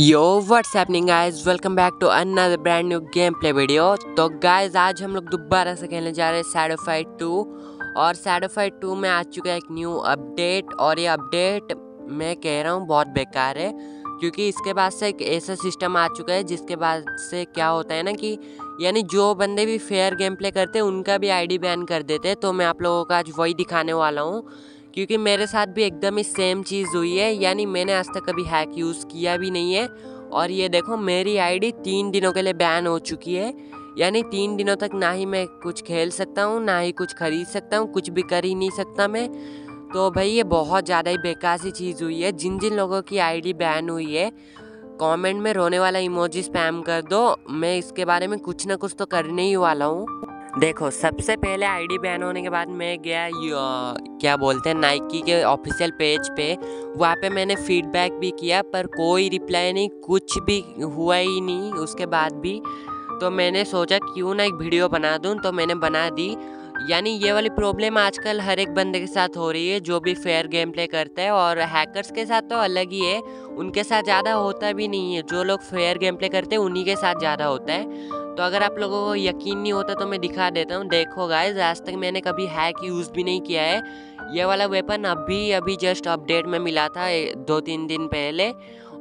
Yo what's happening guys welcome back to another brand new game play video तो guys आज हम लोग दोबारा से खेलने जा रहे हैं सैडो फाइट टू और सैडो फाइट टू में आ चुका है एक न्यू अपडेट और ये अपडेट मैं कह रहा हूँ बहुत बेकार है, क्योंकि इसके बाद से एक ऐसा सिस्टम आ चुका है जिसके बाद से क्या होता है ना कि, यानी जो बंदे भी फेयर गेम प्ले करते हैं, उनका भी आईडी बैन कर देते हैं। तो मैं आप लोगों का आज वही दिखाने वाला हूँ। क्योंकि मेरे साथ भी एकदम ही सेम चीज़ हुई है, यानी मैंने आज तक कभी हैक यूज़ किया भी नहीं है। और ये देखो, मेरी आईडी तीन दिनों के लिए बैन हो चुकी है। यानी तीन दिनों तक ना ही मैं कुछ खेल सकता हूँ, ना ही कुछ खरीद सकता हूँ, कुछ भी कर ही नहीं सकता मैं। तो भाई ये बहुत ज़्यादा ही बेकार सी चीज़ हुई है। जिन जिन लोगों की आईडी बैन हुई है कमेंट में रोने वाला इमोजी स्पैम कर दो। मैं इसके बारे में कुछ ना कुछ तो करने ही वाला हूँ। देखो, सबसे पहले आईडी बैन होने के बाद मैं गया क्या बोलते हैं नाइकी के ऑफिशियल पेज पे। वहाँ पे मैंने फीडबैक भी किया, पर कोई रिप्लाई नहीं, कुछ भी हुआ ही नहीं उसके बाद भी। तो मैंने सोचा, क्यों ना एक वीडियो बना दूँ तो मैंने बना दी। यानी ये वाली प्रॉब्लम आजकल हर एक बंदे के साथ हो रही है, जो भी फेयर गेम प्ले करता है, और हैकर्स के साथ तो अलग ही है। उनके साथ ज़्यादा होता भी नहीं है, जो लोग फेयर गेम प्ले करते हैं, उन्हीं के साथ ज़्यादा होता है। तो अगर आप लोगों को यकीन नहीं होता तो मैं दिखा देता हूँ। देखो गाइज़ आज तक मैंने कभी हैक यूज़ भी नहीं किया है। ये वाला वेपन अभी अभी जस्ट अपडेट में मिला था दो तीन दिन पहले।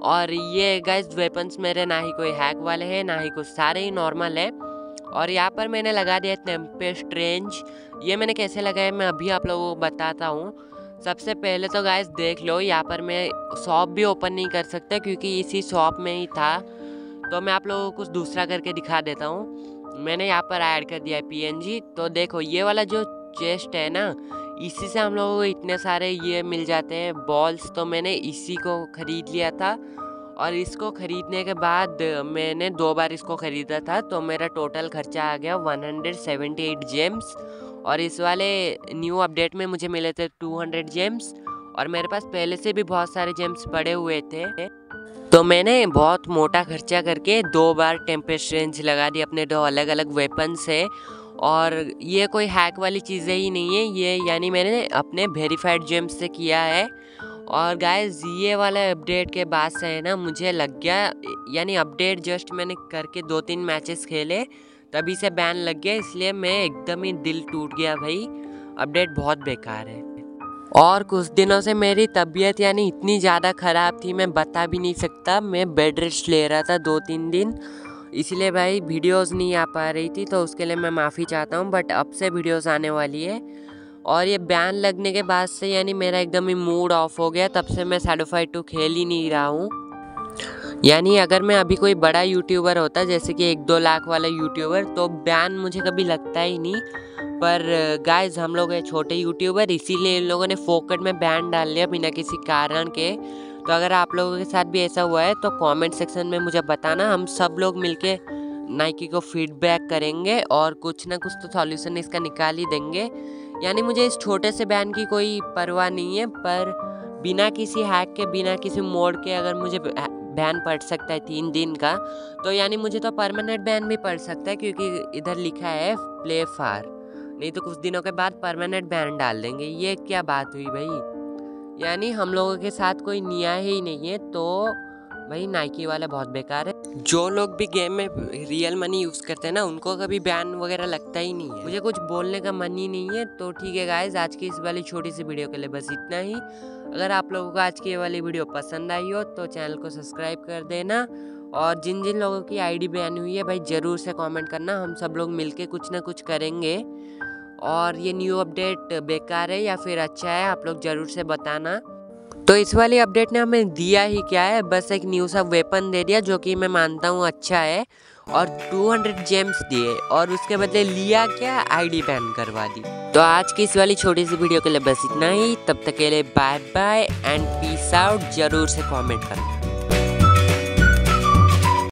और ये गाइज़ वेपन्स मेरे ना ही कोई हैक वाले हैं, ना ही कुछ, सारे ही नॉर्मल है। और यहाँ पर मैंने लगा दिया टेम्पेस्ट रेंज ये मैंने कैसे लगाया मैं अभी आप लोगों को बताता हूँ। सबसे पहले तो गाइज़ देख लो, यहाँ पर मैं शॉप भी ओपन नहीं कर सकता क्योंकि इसी शॉप में ही था। तो मैं आप लोगों को कुछ दूसरा करके दिखा देता हूँ। मैंने यहाँ पर ऐड कर दिया है पी तो देखो, ये वाला जो चेस्ट है ना, इसी से हम लोगों को इतने सारे ये मिल जाते हैं बॉल्स तो मैंने इसी को ख़रीद लिया था और इसको ख़रीदने के बाद मैंने दो बार इसको ख़रीदा था। तो मेरा टोटल खर्चा आ गया 178 जेम्स और इस वाले न्यू अपडेट में मुझे मिले थे 200 जेम्स और मेरे पास पहले से भी बहुत सारे जेम्स पड़े हुए थे। तो मैंने बहुत मोटा खर्चा करके दो बार टेम्पेस्ट रेंज लगा दी अपने दो अलग अलग वेपन से। और ये कोई हैक वाली चीज़ें ही नहीं है, ये यानी मैंने अपने वेरीफाइड जेम्स से किया है। और गाइस ये वाला अपडेट के बाद से है ना मुझे लग गया, यानी अपडेट जस्ट मैंने करके दो तीन मैचेस खेले, तभी से बैन लग गया, इसलिए मैं एकदम ही दिल टूट गया भाई। अपडेट बहुत बेकार है। और कुछ दिनों से मेरी तबीयत यानी इतनी ज़्यादा ख़राब थी, मैं बता भी नहीं सकता। मैं बेड रेस्ट ले रहा था दो तीन दिन, इसलिए भाई वीडियोस नहीं आ पा रही थी तो उसके लिए मैं माफ़ी चाहता हूँ, बट अब से वीडियोस आने वाली है। और ये बैन लगने के बाद से यानी मेरा एकदम ही मूड ऑफ़ हो गया, तब से मैं सैडो टू खेल ही नहीं रहा हूँ। यानी अगर मैं अभी कोई बड़ा यूट्यूबर होता, जैसे कि एक दो लाख वाला यूट्यूबर तो बैन मुझे कभी लगता ही नहीं। पर गाइस हम लोग हैं छोटे यूट्यूबर इसीलिए इन लोगों ने फोकट में बैन डाल लिया बिना किसी कारण के। तो अगर आप लोगों के साथ भी ऐसा हुआ है तो कमेंट सेक्शन में मुझे बताना। हम सब लोग मिलके नाइकी को फीडबैक करेंगे और कुछ ना कुछ तो सॉल्यूशन इसका निकाल ही देंगे। यानी मुझे इस छोटे से बैन की कोई परवाह नहीं है, पर बिना किसी हैक के, बिना किसी मोड के अगर मुझे बैन पड़ सकता है तीन दिन का। तो यानी मुझे तो परमानेंट बैन भी पड़ सकता है क्योंकि इधर लिखा है प्ले फार नहीं तो कुछ दिनों के बाद परमानेंट बैन डाल देंगे। ये क्या बात हुई भाई? यानी हम लोगों के साथ कोई न्याय ही नहीं है तो भाई नाइकी वाला बहुत बेकार है। जो लोग भी गेम में रियल मनी यूज़ करते हैं ना, उनको कभी बैन वगैरह लगता ही नहीं है। मुझे कुछ बोलने का मन ही नहीं है तो ठीक है गाइज़ आज की इस वाली छोटी सी वीडियो के लिए बस इतना ही। अगर आप लोगों को आज की ये वाली वीडियो पसंद आई हो तो चैनल को सब्सक्राइब कर देना। और जिन जिन लोगों की आईडी बैन हुई है, भाई ज़रूर से कमेंट करना, हम सब लोग मिलके कुछ ना कुछ करेंगे। और ये न्यू अपडेट बेकार है या फिर अच्छा है, आप लोग ज़रूर से बताना। तो इस वाली अपडेट ने हमें दिया ही क्या है? बस एक न्यू सा वेपन दे दिया, जो कि मैं मानता हूँ अच्छा है, और 200 जेम्स दिए, और उसके बदले लिया क्या आईडी बैन करवा दी। तो आज की इस वाली छोटी सी वीडियो के लिए बस इतना ही। तब तक के लिए bye bye and peace out ज़रूर से कमेंट करना